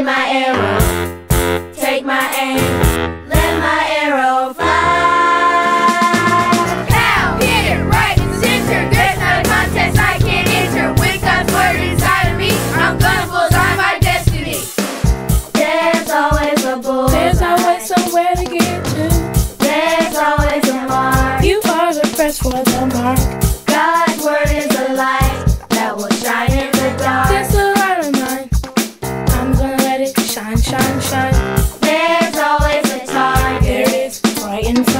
Take my arrow, take my aim. inside.